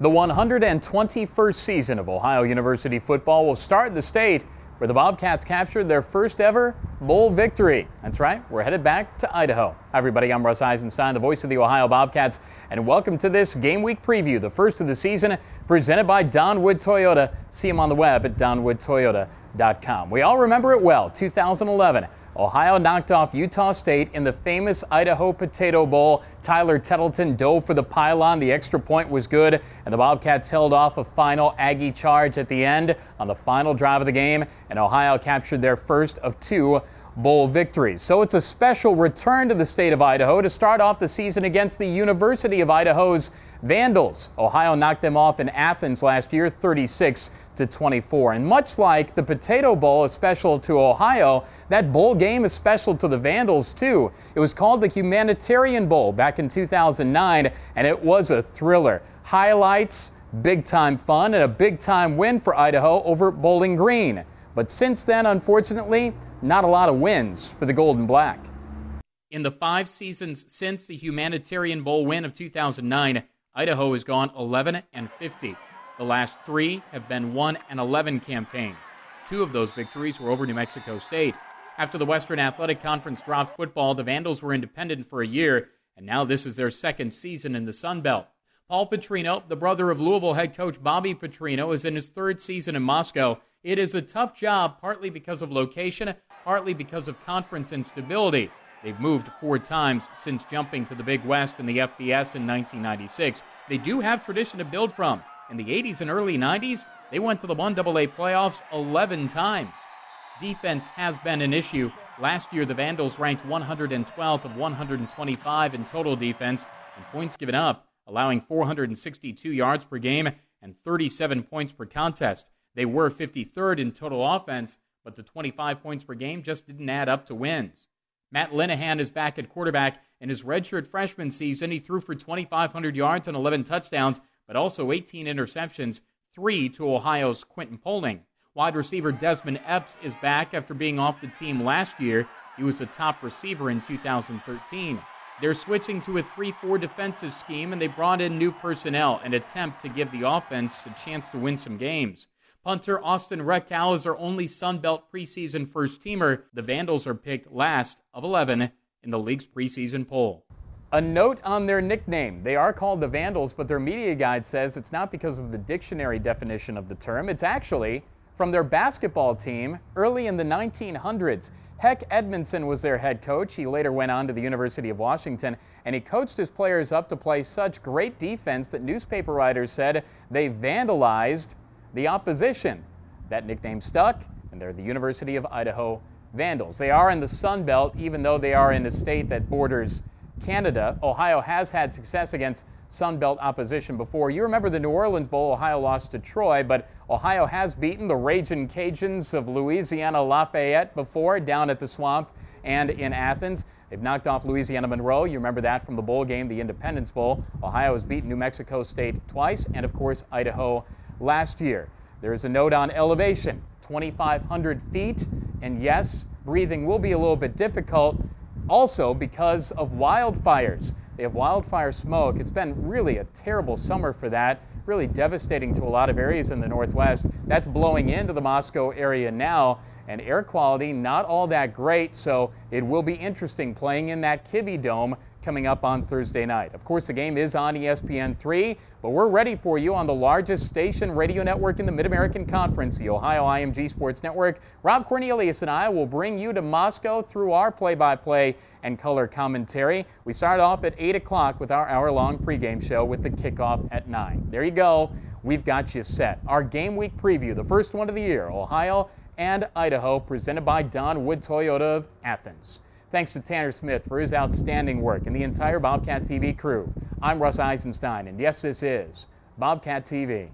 The 121st season of Ohio University football will start in the state where the Bobcats captured their first ever bowl victory. That's right, we're headed back to Idaho. Hi, everybody, I'm Russ Eisenstein, the voice of the Ohio Bobcats, and welcome to this game week preview, the first of the season, presented by Donwood Toyota. See them on the web at donwoodtoyota.com. We all remember it well, 2011. Ohio knocked off Utah State in the famous Idaho Potato Bowl. Tyler Tettleton dove for the pylon. The extra point was good, and the Bobcats held off a final Aggie charge at the end on the final drive of the game, and Ohio captured their first of two bowl victories. So it's a special return to the state of Idaho to start off the season against the University of Idaho's Vandals. Ohio knocked them off in Athens last year 36 to 24. And much like the Potato Bowl is special to Ohio, that bowl game is special to the Vandals too. It was called the Humanitarian Bowl back in 2009 and it was a thriller. Highlights, big time fun and a big time win for Idaho over Bowling Green. But since then, unfortunately, not a lot of wins for the Golden Black. In the five seasons since the Humanitarian Bowl win of 2009, Idaho has gone 11 and 50. The last three have been 1 and 11 campaigns. Two of those victories were over New Mexico State. After the Western Athletic Conference dropped football, the Vandals were independent for a year, and now this is their second season in the Sun Belt. Paul Petrino, the brother of Louisville head coach Bobby Petrino, is in his third season in Moscow. It is a tough job, partly because of location, partly because of conference instability. They've moved four times since jumping to the Big West and the FBS in 1996. They do have tradition to build from. In the 80s and early 90s, they went to the 1AA playoffs 11 times. Defense has been an issue. Last year, the Vandals ranked 112th of 125 in total defense and points given up, allowing 462 yards per game and 37 points per contest. They were 53rd in total offense, but the 25 points per game just didn't add up to wins. Matt Linehan is back at quarterback. In his redshirt freshman season, he threw for 2,500 yards and 11 touchdowns, but also 18 interceptions, three to Ohio's Quentin Poling. Wide receiver Dezmon Epps is back after being off the team last year. He was a top receiver in 2013. They're switching to a 3 4 defensive scheme, and they brought in new personnel, an attempt to give the offense a chance to win some games. Punter Austin Rehkow is their only Sun Belt preseason first teamer. The Vandals are picked last of 11 in the league's preseason poll. A note on their nickname. They are called the Vandals, but their media guide says it's not because of the dictionary definition of the term. It's actually from their basketball team early in the 1900s. Hec Edmundson was their head coach. He later went on to the University of Washington, and he coached his players up to play such great defense that newspaper writers said they vandalized the opposition. That nickname stuck, and they're the University of Idaho Vandals. They are in the Sun Belt, even though they are in a state that borders Canada. Ohio has had success against Sun Belt opposition before. You remember the New Orleans Bowl, Ohio lost to Troy, but Ohio has beaten the Raging Cajuns of Louisiana Lafayette before down at the Swamp and in Athens. They've knocked off Louisiana Monroe. You remember that from the bowl game, the Independence Bowl. Ohio has beaten New Mexico State twice, and of course, Idaho last year. There is a note on elevation 2,500 feet, and yes, breathing will be a little bit difficult also because of wildfires. They have wildfire smoke. It's been really a terrible summer for that, really devastating to a lot of areas in the Northwest. That's blowing into the Moscow area now, and air quality not all that great, so it will be interesting playing in that Kibbie Dome coming up on Thursday night. Of course, the game is on ESPN3, but we're ready for you on the largest station radio network in the Mid American Conference, the Ohio IMG Sports Network. Rob Cornelius and I will bring you to Moscow through our play by play and color commentary. We start off at 8 o'clock with our hour long pregame show with the kickoff at 9. There you go. We've got you set. Our game week preview, the first one of the year, Ohio and Idaho, presented by Donwood Toyota of Athens. Thanks to Tanner Smith for his outstanding work and the entire Bobcat TV crew. I'm Russ Eisenstein, and yes, this is Bobcat TV.